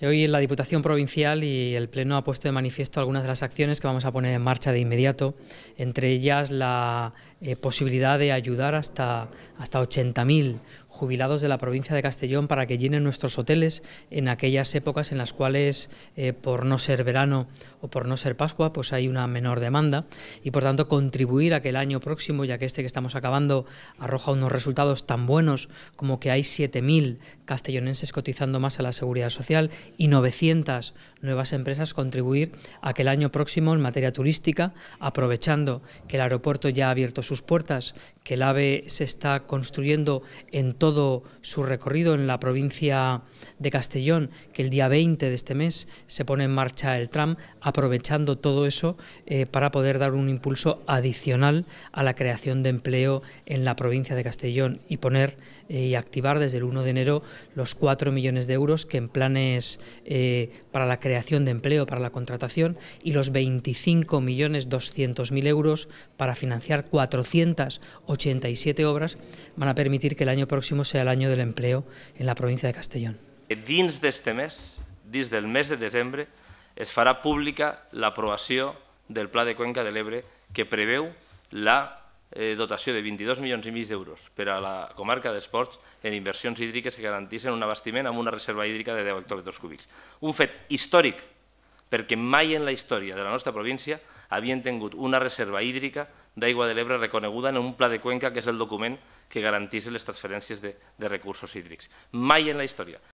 Hoy en la Diputación Provincial y el Pleno ha puesto de manifiesto algunas de las acciones que vamos a poner en marcha de inmediato, entre ellas la eh, posibilidad de ayudar hasta, hasta 80.000 jubilados de la provincia de Castellón para que llenen nuestros hoteles en aquellas épocas en las cuales, eh, por no ser verano o por no ser Pascua, pues hay una menor demanda. Y por tanto contribuir a que el año próximo, ya que este que estamos acabando arroja unos resultados tan buenos como que hay 7.000 castellonenses cotizando más a la seguridad social y 900 nuevas empresas, contribuir a que el año próximo en materia turística, aprovechando que el aeropuerto ya ha abierto sus puertas, que el AVE se está construyendo en todo su recorrido en la provincia de Castellón, que el día 20 de este mes se pone en marcha el tram, aprovechando todo eso eh, para poder dar un impulso adicional a la creación de empleo en la provincia de Castellón y poner eh, y activar desde el 1 de enero los 4 millones de euros que en planes eh, para la creación de empleo, para la contratación y los 25 millones 200 mil euros para financiar 487 obras van a permitir que el año próximo sea el año del empleo en la provincia de Castellón. Dins d'este mes, dins del mes de desembre, es farà pública l'aprovació del Pla de Cuenca de l'Ebre que preveu la eh, dotació de 22 milions i mig d'euros per a la comarca d'esports en inversions hídriques que garantissin un abastiment amb una reserva hídrica de 10 hectòmetres cúbics. Un fet històric, perquè mai en la història de la nostra província havien tingut una reserva hídrica d'aigua de l'Ebre reconeguda en un pla de cuenca, que és el document que garantís les transferències de recursos hídrics. Mai en la història.